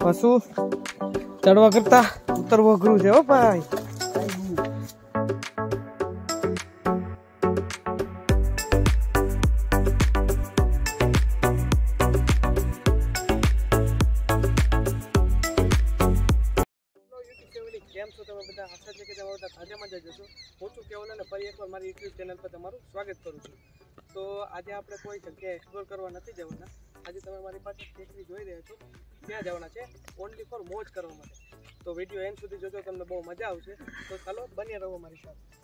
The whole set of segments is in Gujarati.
પશુ ચડવા કરતા ઉતરવું અઘરું છે, હો ભાઈ. કેમ છો તમે બધા? આશા કે તમે બધા જશો હું છું કેવલ અને ફરી મારી યુટ્યુબ ચેનલ તમારું સ્વાગત કરું છું. તો આજે આપણે કોઈ જગ્યાએ એક્સપ્લોર કરવા નથી જવાના. આજે તમે મારી પાસે ટેકરી જોઈ રહ્યા છો. ત્યાં જવાના છે. ઓનલી ફોર મોજ કરવા માટે. તો વીડિયો એન્ડ સુધી જોજો, તમને બહુ મજા આવશે. તો ચાલો, બન્યા રહો મારી સાથે.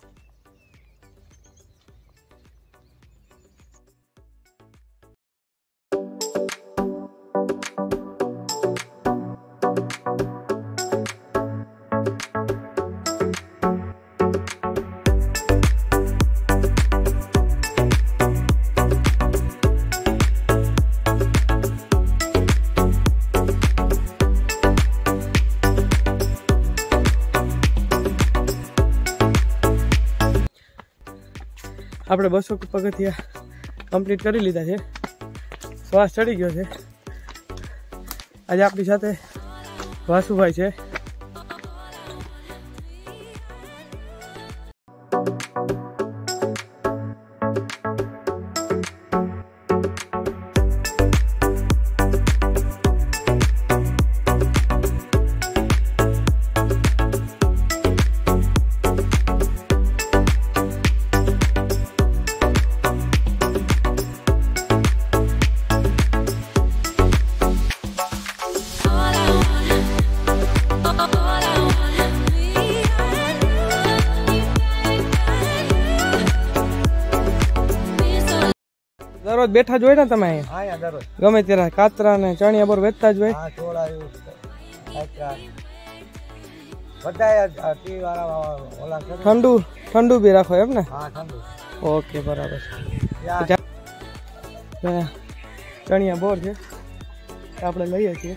આપણે બસો પગથિયા કમ્પ્લીટ કરી લીધા છે. શ્વાસ ચડી ગયો છે. આજે આપણી સાથે વાસુભાઈ છે. દરરોજ બેઠા જ હોય ને તમે અહીંયા? ગમે ત્યારે કાતરા ને ચણિયા બોર વેચતા જ હોય? ઠંડુ ઠંડુ બી રાખો એમ ને? ઓકે બરાબર ચણિયા બોર છે. આપણે લઈએ છીએ.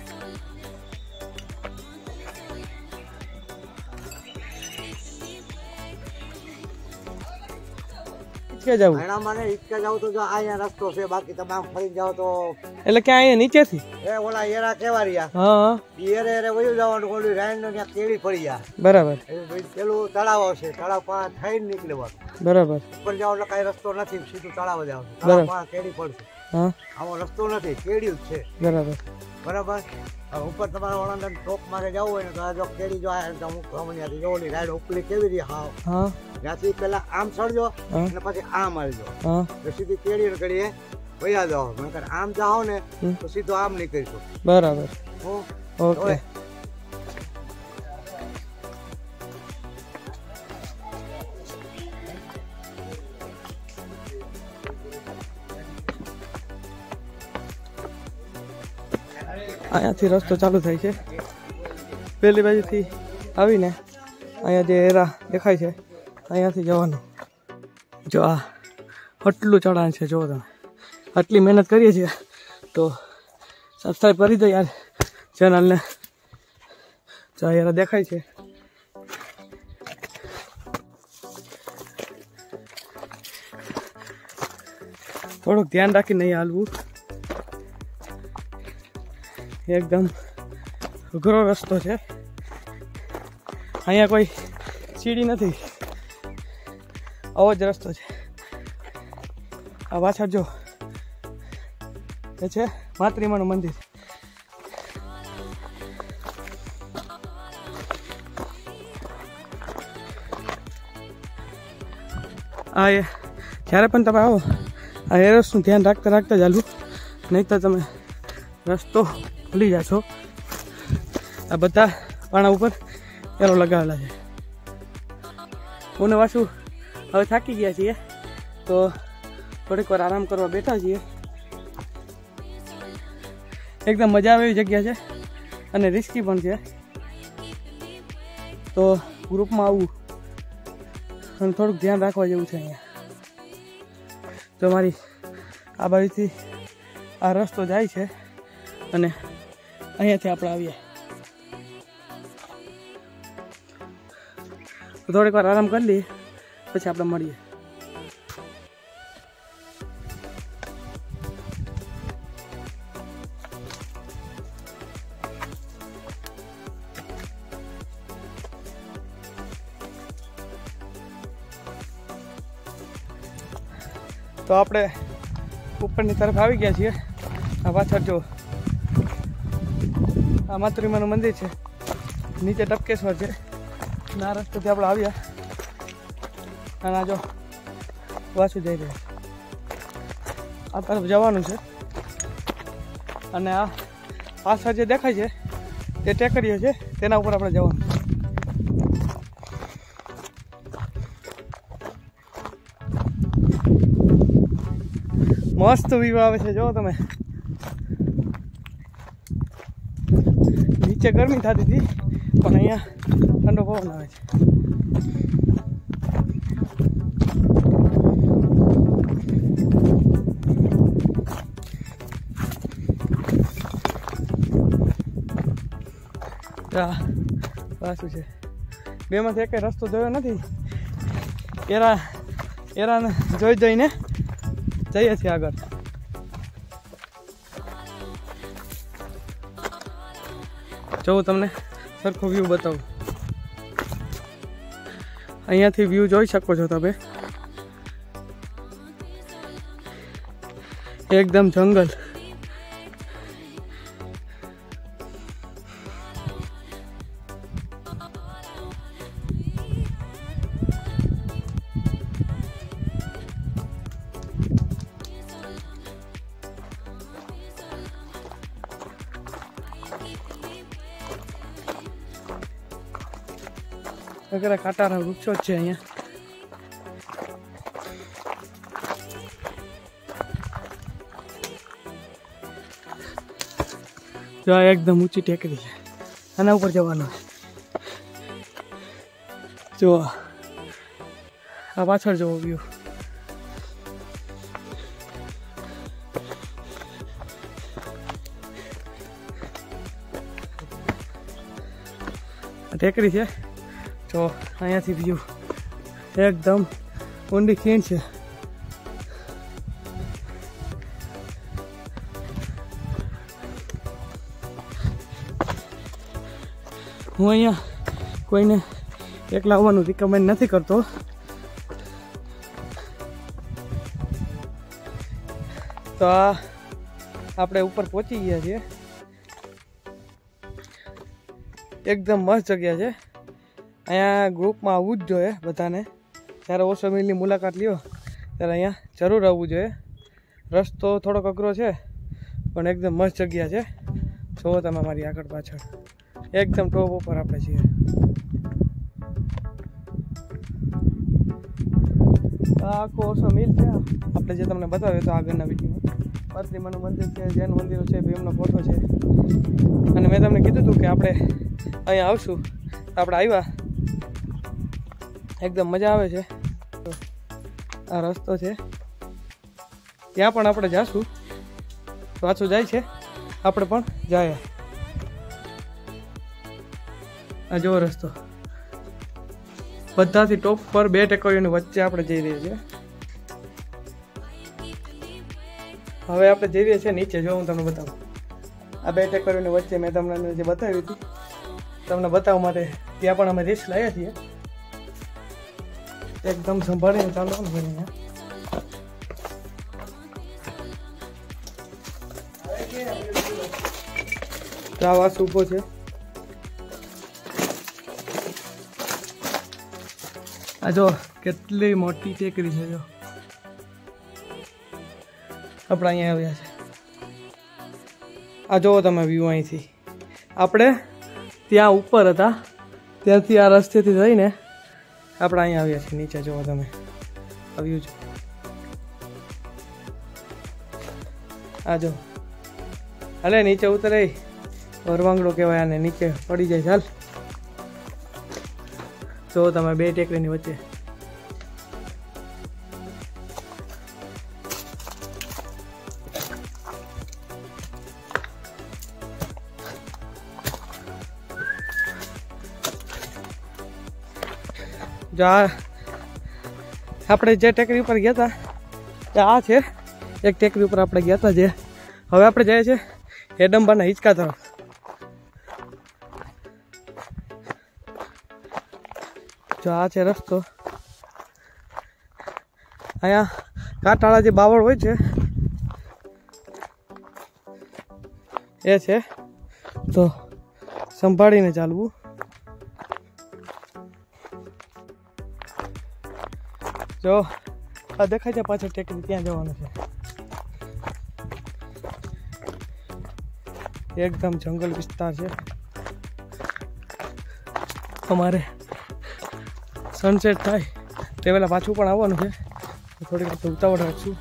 ક્યાં જવું ઘણા મને ઈચ્છા જાવ તો જો અહીંયા રસ્તો છે બાકી તમે આમ ફરી જાવ તો એટલે ક્યાં અહીંયા નીચેથી? એ ઓલા એરા કેવા રહ્યા હા એરે એરે વયું જવાનું ઓલું રાઈન ને ત્યાં કેળી પડી ગયા બરાબર. પેલું તળાવ આવશે તળાવ પાસે થઈને નીકળવાનું બરાબર. ઉપર જાવ એટલે કઈ રસ્તો નથી સીધું તળાવ જાવ. તળાવ પાસે કેડી પડશે હા. આવો રસ્તો નથી કેડી જ છે. બરાબર. બરાબર? ઉપર તમારે ઓળંદન ટોપ મારે જવું હોય ને તો આ જો કેડી જો આ અમુક ઓલી રાઈડ ઉપલી કેવી રીતે હા હા. ત્યાંથી પેલા આમ સળજો. અને પછી આમ આવજો હા. તો સીધી કેરી ઘડીએ વયા જાઓ. નકર આમ જાઓ ને તો સીધો આમ નીકળીશું. બરાબર. ઓકે. અહીંયાથી રસ્તો ચાલુ થાય છે. પેલી બાજુથી આવીને અહીંયા જે એરા દેખાય છે. અહીંયાથી જવાનું. જો આ આટલું ચઢાણ છે, જો તમે. આટલી મહેનત કરીએ છીએ, તો સબસ્ક્રાઈબ કરી દો યાર ચેનલને જો યાર દેખાય છે. થોડુંક ધ્યાન રાખીને નહીં હાલવું. એકદમ અઘરો રસ્તો છે. અહીંયા કોઈ સીડી નથી. આવો જ રસ્તો છે. આ પાછળ જો. એ છે માતૃમાનું મંદિર. આ એ, જ્યારે પણ તમે આવો, આ એરસનું ધ્યાન રાખતા રાખતા હાલવું. નહીં તો તમે રસ્તો ભૂલી જાશો. આ બધા પાણા ઉપર એરો લગાવેલા છે. હું ને પાછું હવે થાકી ગયા છીએ. તો થોડીક વાર આરામ કરવા બેઠા છીએ. એકદમ મજા આવે એવી જગ્યા છે. અને રિસ્કી પણ છે. તો ગ્રુપમાં આવવું અને થોડુંક ધ્યાન રાખવા જેવું છે અહીંયા. તો મારી આ બાજુથી આ રસ્તો જાય છે. અને અહીંયાથી આપણે આવીએ. થોડીક વાર આરામ કરી લઈએ. પછી આપણે મળીએ. તો આપણે ઉપરની તરફ આવી ગયા છીએ. આ પાછળ જો આ માતૃમાનું મંદિર છે. નીચે ટપકેશ્વર છે. ના રસ્તેથી આપણે આવ્યા. અને જો પાછું જઈ રહ્યા. આ તરફ જવાનું છે. અને આ પાછળ જે દેખાય છે, તે ટેકરીઓ છે, તેના ઉપર આપણે જવાનું મસ્ત વ્યૂ આવે છે, જો તમે. નીચે ગરમી થતી હતી, પણ અહીંયા ઠંડો પવન આવે છે. આ પાછું છે. બેમાંથી એક રસ્તો જોયો નથી. એરા, એરાને જોઈ જઈને જઈએ છીએ આગળ. જોઉં તમને, સરખો વ્યૂ બતાવું. અહીંયાથી વ્યૂ જોઈ શકો છો તમે. એકદમ જંગલ. વગેરે કાંટાના વૃક્ષો છે અહીંયા. જો એકદમ ઊંચી ટેકરી છે. આના ઉપર જવાનું જો આ. પાછળ જવો વ્યૂ ટેકરી છે. જો અહીંયાથી વ્યૂ એકદમ ઊંડી ખીણ છે. હું અહીંયા કોઈને એકલા આવવાનું રિકમેન્ડ નથી કરતો. તો આપણે ઉપર પહોંચી ગયા છીએ. એકદમ મસ્ત જગ્યા છે. અહીંયા ગ્રુપમાં આવવું જ જોઈએ બધાને. જ્યારે ઓછો મિલની મુલાકાત લ્યો. ત્યારે અહીંયા જરૂર આવવું જોઈએ. રસ્તો થોડોક અઘરો છે, પણ એકદમ મસ્ત જગ્યા છે. જુઓ તમે મારી આગળ પાછળ. એકદમ ટોપ ઉપર આપણે છીએ. આખો ઓછો મિલ છે. આપણે જે તમને બતાવ્યો હતું આગળના વિડીયોમાં. પ્રતિમાનું મંદિર છે, જૈન મંદિરો છે, ભીમનો ફોટો છે. અને મેં તમને કીધું હતું કે આપણે અહીંયા આવશું. આપણે આવ્યા. એકદમ મજા આવે છે. તો આ રસ્તો છે. ત્યાં પણ આપણે જાશું. પાછું જાય છે. આપણે પણ જાય. આ જુઓ રસ્તો. બધાથી ટોપ પર બે ટેકરીઓની વચ્ચે આપણે જઈ રહ્યા છીએ. હવે આપણે જઈ રહ્યા છીએ નીચે. જો હું તમને બતાવું. આ બે ટેકરીઓની વચ્ચે મેં તમને જે બતાવ્યું હતું, તમને બતાવવા માટે ત્યાં પણ અમે રિસ્ક લાવ્યા છીએ. એકદમ સંભાળીને ચાલો હોય અહીંયા ત્રાવાસ ઊભો છે આ જો કેટલી મોટી ટેકરી છે જો આપણે અહીંયા આવ્યા છે આ જુઓ તમે વ્યૂ અહીંથી આપણે ત્યાં ઉપર હતા ત્યાંથી આ રસ્તેથી જઈને આપણે અહીંયા આવ્યા છીએ, નીચે જુઓ તમે. આવ્યું છે. આજો જો. હાલે, નીચે ઉતરે. વરવાંગડો કહેવાય આને, નીચે પડી જાય ચાલ જો, તમે બે ટેકરીની વચ્ચે જો આ આપણે જે ટેકરી ઉપર ગયા હતા તે આ છે એક ટેકરી ઉપર આપણે ગયા હતા જે હવે આપણે જઈએ છીએ હેડમ્બાના હિંચકા તરફ જો આ છે રસ્તો અહીંયા કાંટાળા જે બાવળ હોય છે એ છે તો સંભાળીને ચાલવું જો, આ દેખાય છે પાછળ ટેકરી, ત્યાં જવાનું છે. એકદમ જંગલ વિસ્તાર છે. અમારે સનસેટ થાય, તે પહેલાં પાછું પણ આવવાનું છે. થોડીક આપણે ઉતાવળ રાખશું.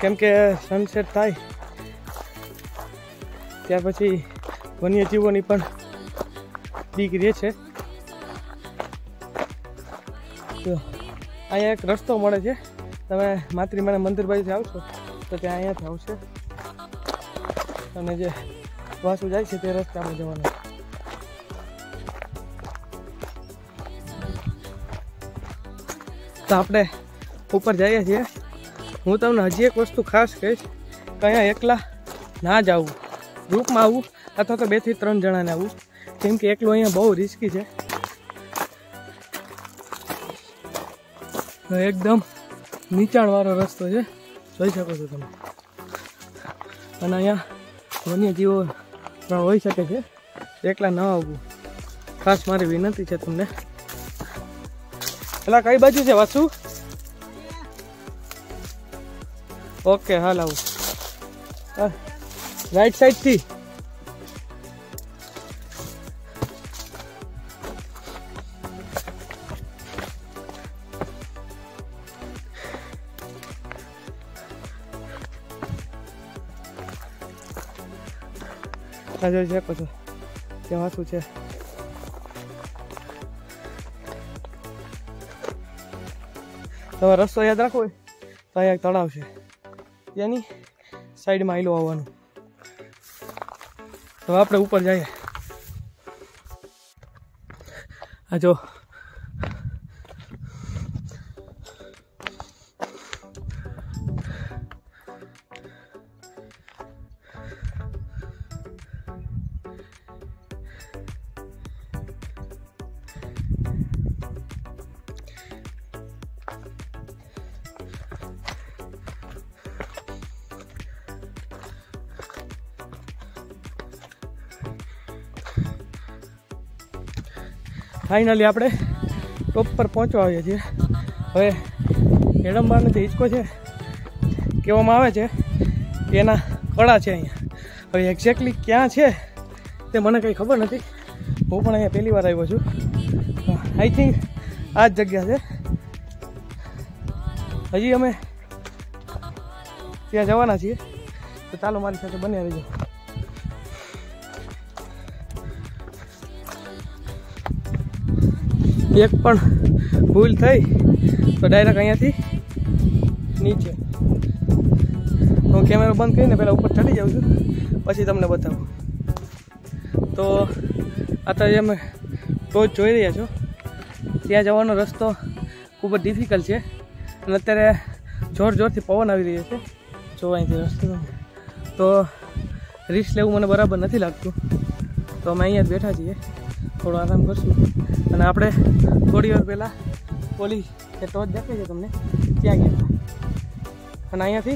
કેમ કે સનસેટ થાય, ત્યાર પછી વન્યજીવોની પણ બીક રહે છે. અહીંયા એક રસ્તો મળે છે. તમે માતૃમાના મંદિર બાજુથી આવશો, તો ત્યાં અહીંયાથી આવશે. અને જે વાસુ જાય છે તે રસ્તામાં જવાનું. તો આપણે ઉપર જઈએ છીએ. હું તમને હજી એક વસ્તુ ખાસ કહીશ કે અહીંયા એકલા ના જ આવું. ગ્રુપમાં આવું અથવા તો બેથી ત્રણ જણાને આવું. કેમ કે એકલું અહીંયા બહુ રિસ્કી છે. એકદમ નીચાણવાળો રસ્તો છે. જોઈ શકો છો તમે. અને અહીંયા વન્યજીવો પણ હોઈ શકે છે. એકલા ન આવવું. ખાસ મારી વિનંતી છે તમને. પેલા કઈ બાજુ છે વાસુ? ઓકે, હાલ આવું. રાઈટ સાઈડ આ જોઈ શકો છો કેવા શું છે? તમે રસ્તો યાદ રાખો તો અહીંયા તળાવ છે. ત્યાંની સાઈડમાં આયલું આવવાનું. હવે આપણે ઉપર જઈએ. આ જો ફાઇનલી આપણે ટોપ પર પહોંચવા આવીએ છીએ. હવે હેડમ્બાનો જે હિંચકો છે. કહેવામાં આવે છે એના કળા છે અહીંયા. હવે એક્ઝેક્ટલી ક્યાં છે તે મને કંઈ ખબર નથી. હું પણ અહીંયા પહેલી વાર આવ્યો છું. આઈ થિંક આ જ જગ્યા છે. હજી અમે ત્યાં જવાના છીએ. તો ચાલો મારી સાથે બન્યા રહેજો. એક પણ ભૂલ થઈ. તો ડાયરેક્ટ અહીંયાથી નીચે. હું કેમેરો બંધ કરીને પહેલાં ઉપર ચડી જાઉં છું. પછી તમને બતાવું. તો અત્યારે અમે ટોચ જોઈ રહ્યા છો. ત્યાં જવાનો રસ્તો ખૂબ જ ડિફિકલ્ટ છે. અને અત્યારે જોર જોરથી પવન આવી રહ્યો છે. જો અહીંથી રસ્તો. તો રિસ્ક લેવું મને બરાબર નથી લાગતું. તો અમે અહીંયા જ બેઠા છીએ. થોડો આરામ કરશું. અને આપણે થોડી વાર પહેલાં ઓલી જે ટોચ દેખાય છે તમને, ત્યાં ગયા અને અહીંયાથી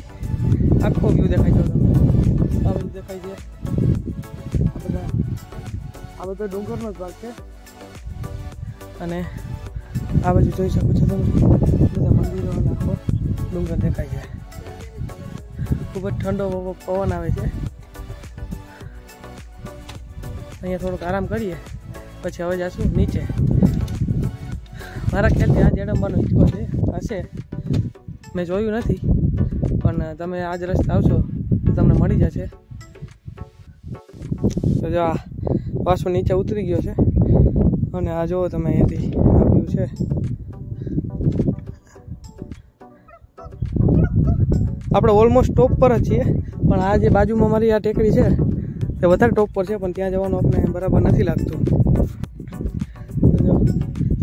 આખો વ્યૂ દેખાય છે તમને. આ બધું દેખાય છે. આ બધા આ બધો ડુંગરનો જ ભાગ છે. અને આ બાજુ જોઈ શકો છો તમે. બધા મંદિરો આખો ડુંગર દેખાય છે. ખૂબ જ ઠંડો પવ- પવન આવે છે. અહીંયા થોડોક આરામ કરીએ. પછી હવે જાશું નીચે. મારા ખ્યાલથી આ જડમવાનો હિંચકો છે હશે મેં જોયું નથી, પણ તમે આજ રસ્તે આવશો તો તમને મળી જશે. તો જો આ પાછો નીચે ઉતરી ગયો છે, અને આ જુઓ તમે અહીંયાથી આવ્યું છે. આપણે ઓલમોસ્ટ ટોપ પર જ છીએ, પણ આ જે બાજુમાં મારી આ ટેકરી છે તે વધારે ટોપ પર છે, પણ ત્યાં જવાનું આપણે બરાબર નથી લાગતું.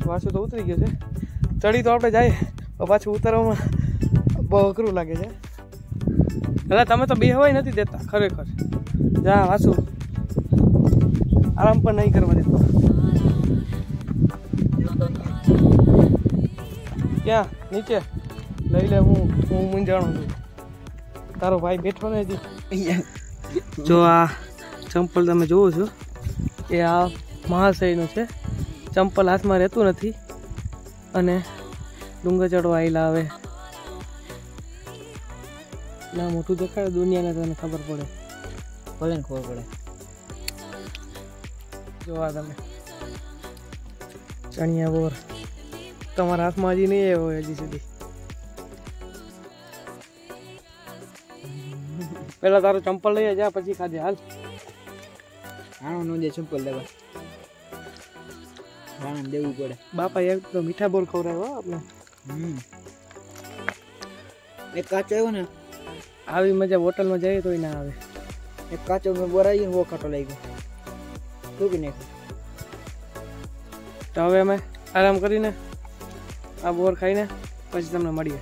પાછું તો ઉતરી ગયું છે. ચડી તો આપણે જાય પાછું ઉતરવામાં બહુ અઘરું લાગે છે. એટલે તમે તો બેહવાય નથી દેતા, ખરેખર. જા, વાસુ. આરામ પણ નહીં કરવા દેતો. ક્યાં? નીચે. લઈ લે, હું હું મૂંઝાણું છું. તારો ભાઈ બેઠો ને હજી. જો આ ચંપલ તમે જોવો છો એ આ મહાશયનું છે. ચંપલ હાથમાં રહેતું નથી અને ડુંગર ચડવા આવેલા આવે ના મોટું દેખાડે દુનિયાને તને ખબર પડે. ભલે ને ખબર પડે? જોવા તમે. ચણિયા બોર. તમારા હાથમાં હજી નહીં આવ્યો હજી સુધી. પેલા તારું ચંપલ લઈ જા પછી ખાજે. હાલ. આણો નો દે સિમ્પલ લેવા રાણા દેવું પડે. બાપા એક તો મીઠા બોલ ખવડાવ્યો આપણે. હમ. એક કાચો આવ્યો ને? આવી મજા હોટલમાં જઈએ તોય ના આવે. એક કાચો મેં બોરાઈ ને ખાટો લઈ ગયો તૂકી નાખ્યો. તો હવે અમે આરામ કરીને આ બોર ખાઈને પછી તમને મળીએ.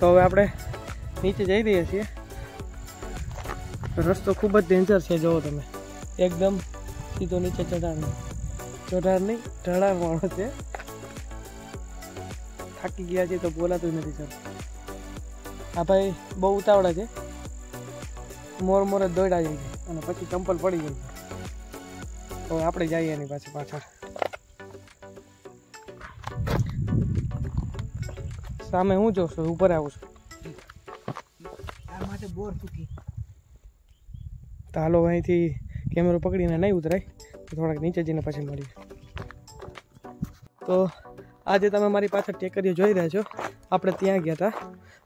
તો હવે આપણે નીચે જઈ રહ્યા છીએ. રસ્તો ખૂબ જ ડેન્જર છે જુઓ તમે. એકદમ સીધો નીચે ચઢાણ. ચઢાણ નહીં ઢળાણ વાળો છે. થાકી ગયા છે તો બોલાતું નથી સર આ ભાઈ બહુ ઉતાવળા છે. મોર મોર જ દોડા જાય છે અને પછી ચંપલ પડી ગઈ છે. તો આપણે જઈએ એની પાસે પાછળ. સામે હું જોશું ઉપર આવું છું. બોર તો હાલો અહીંથી કેમેરો પકડીને નહીં ઉતરાય, તો થોડાક નીચે જઈને પછી મળીએ. તો આજે તમે મારી પાછળ ટેકરીઓ જોઈ રહ્યા છો. આપણે ત્યાં ગયા હતા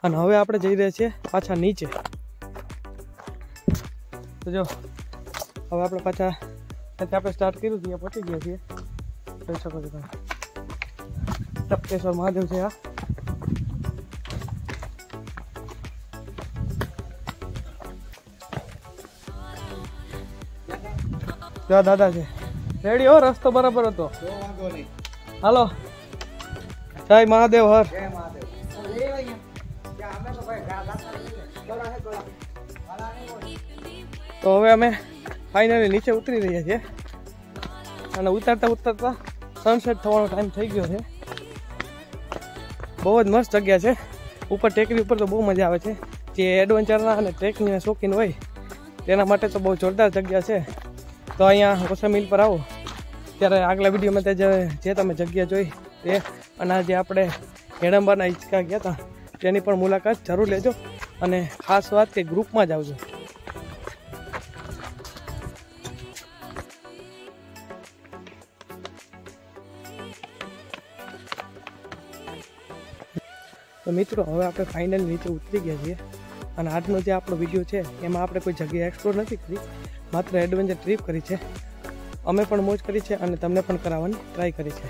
અને હવે આપણે જઈ રહ્યા છીએ પાછા નીચે. તો જો, હવે આપણે પાછા ત્યાંથી આપણે સ્ટાર્ટ કર્યું ત્યાં પહોંચી ગયા છીએ. જોઈ શકો છો તમે. ટપકેશ્વર મહાદેવ છે આ. ત્યાં દાદા છે. રેડી હો? રસ્તો બરાબર હતો. હાલો. જય મહાદેવ, હર. તો હવે અમે ફાઇનલી નીચે ઉતરી રહ્યા છીએ. અને ઉતરતા ઉતરતા સનસેટ થવાનો ટાઈમ થઈ ગયો છે. બહુ જ મસ્ત જગ્યા છે. ઉપર ટેકરી ઉપર તો બહુ મજા આવે છે. જે એડવેન્ચરના અને ટ્રેકિંગના શોખીન હોય, તેના માટે તો બહુ જોરદાર જગ્યા છે. તો અહીંયા કોસા મિલ પર આવો. ત્યારે આગલા વિડીયોમાં તે જે તમે જગ્યા જોઈ, તે અને આજે આપણે હેડમ્બાના હિંચકા ગયા હતા. તેની પણ મુલાકાત જરૂર લેજો અને ખાસ વાત કે ગ્રુપમાં જ આવજો. તો મિત્રો, હવે આપણે ફાઇનલ નીચે ઉતરી ગયા છીએ. અને આજનો જે આપણો વીડિયો છે, એમાં આપણે કોઈ જગ્યા એક્સપ્લોર નથી કરી. માત્ર એડવેન્ચર ટ્રીપ કરી છે. અમે પણ મોજ કરી છે અને તમને પણ કરાવવાની ટ્રાય કરી છે.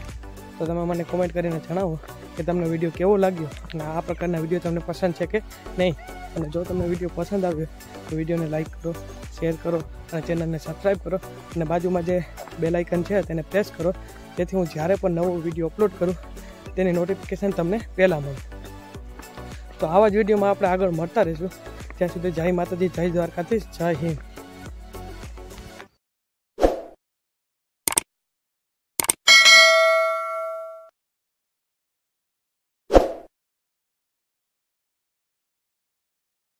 તો તમે મને કોમેન્ટ કરીને જણાવો કે તમને વીડિયો કેવો લાગ્યો અને આ પ્રકારના વીડિયો તમને પસંદ છે કે નહીં. અને જો તમને વીડિયો પસંદ આવ્યો, તો વિડીયોને લાઇક કરો શેર કરો અને ચેનલને સબસ્ક્રાઈબ કરો. અને બાજુમાં જે બેલ આઇકન છે, તેને પ્રેસ કરો. જેથી હું જ્યારે પણ નવો વીડિયો અપલોડ કરું, તેની નોટિફિકેશન તમને પહેલાં મળે. તો આવા જ વિડીયોમાં આપણે આગળ મળતા રહીશું. ત્યાં સુધી જય માતાજી, જય દ્વારકાથી જય હિન્દ.